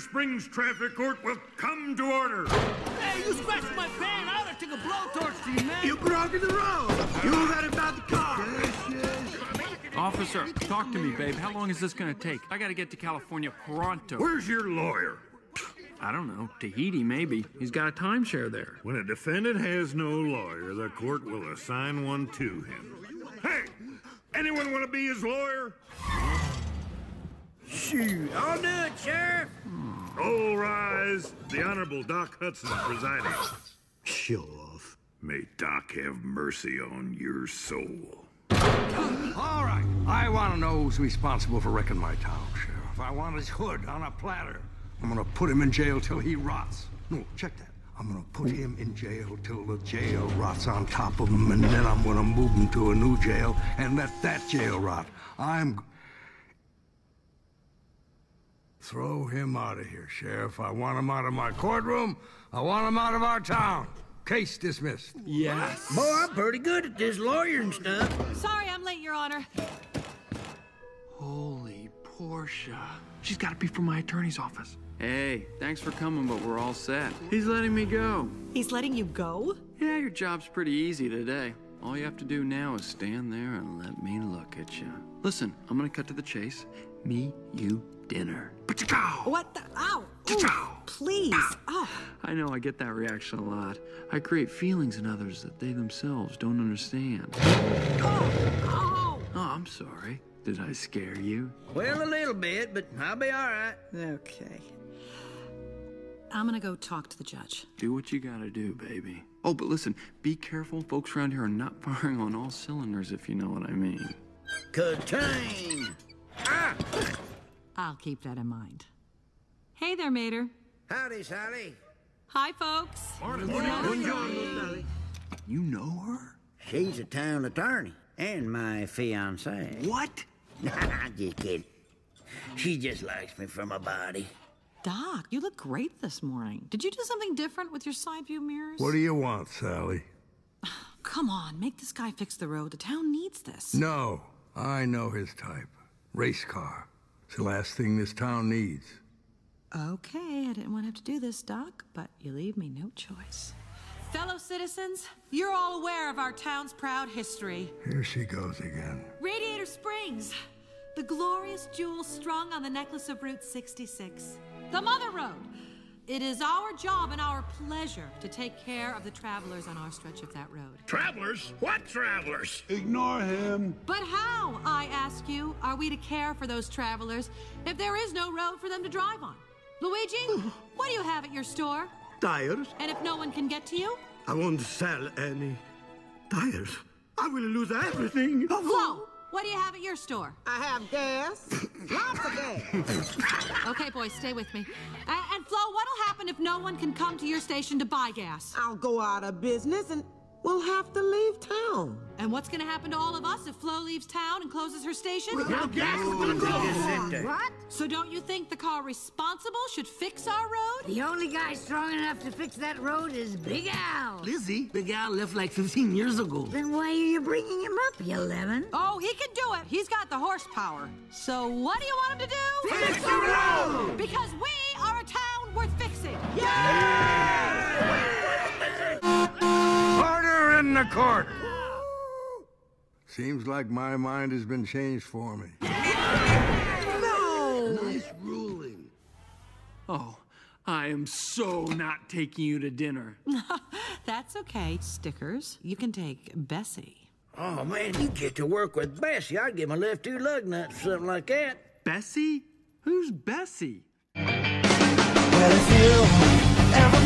Springs Traffic Court will come to order. Hey, you scratched my pan. I ought to take a blowtorch to you, man. You blocking the road. You got about the car. Officer, talk to me, babe. How long is this gonna take? I gotta get to California pronto. Where's your lawyer? I don't know. Tahiti, maybe. He's got a timeshare there. When a defendant has no lawyer, the court will assign one to him. Hey, anyone want to be his lawyer? Shoot, I'll do it, Sheriff. All rise. The Honorable Doc Hudson presiding. Show off. May Doc have mercy on your soul. All right. I want to know who's responsible for wrecking my town, Sheriff. I want his hood on a platter. I'm gonna put him in jail till he rots. No, check that. I'm gonna put him in jail till the jail rots on top of him, and then I'm gonna move him to a new jail and let that jail rot. I'm. Throw him out of here, Sheriff. I want him out of my courtroom. I want him out of our town. Case dismissed. Yes. Boy, I'm pretty good at this lawyering stuff. Sorry I'm late, Your Honor. Holy Porsche. She's gotta be from my attorney's office. Hey, thanks for coming, but we're all set. He's letting me go. He's letting you go? Yeah, your job's pretty easy today. All you have to do now is stand there and let me look at you. Listen, I'm gonna cut to the chase. Me, you, dinner. What the? Ow! Ooh, please! Oh, I know I get that reaction a lot. I create feelings in others that they themselves don't understand. oh! Oh, oh I'm sorry. Did I scare you? Well, a little bit, but I'll be all right. Okay. I'm gonna go talk to the judge. Do what you gotta do, baby. Oh, but listen, be careful. Folks around here are not firing on all cylinders, if you know what I mean. Contain. I'll keep that in mind. Hey there, Mater. Howdy, Sally. Hi, folks. You know her? She's a town attorney and my fiance. What? I'm just kidding. She just likes me for my body. Doc, you look great this morning. Did you do something different with your side view mirrors? What do you want, Sally? Come on, make this guy fix the road. The town needs this. No, I know his type. Race car. It's the last thing this town needs. Okay, I didn't want to have to do this, Doc, but you leave me no choice. Fellow citizens, you're all aware of our town's proud history. Here she goes again. Radiator Springs, the glorious jewel strung on the necklace of Route 66. The Mother Road. It is our job and our pleasure to take care of the travelers on our stretch of that road. Travelers? What travelers? Ignore him. But how, I ask you, are we to care for those travelers if there is no road for them to drive on? Luigi, what do you have at your store? Tires? And if no one can get to you? I won't sell any tires. I will lose everything. Flo, what do you have at your store? I have gas. Lots of gas. Okay, boys, stay with me. A- and Flo, what'll happen if no one can come to your station to buy gas? I'll go out of business and we'll have to leave town. And what's gonna happen to all of us if Flo leaves town and closes her station? What? So don't you think the car responsible should fix our road? The only guy strong enough to fix that road is Big Al. Lizzie, Big Al left like 15 years ago. Then why are you bringing him up, you lemon? Oh, he can do it. He's got the horsepower. So what do you want him to do? Fix the road! Because we are a town worth fixing. Order in the court. Seems like my mind has been changed for me. No! Nice ruling. Oh, I am so not taking you to dinner. That's okay. Stickers. You can take Bessie. Oh, man, you get to work with Bessie. I'd give my left two lug nuts for something like that. Bessie? Who's Bessie? Well, if you ever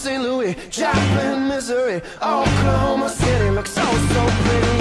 St. Louis, Joplin, Missouri, Oklahoma City looks so, so pretty.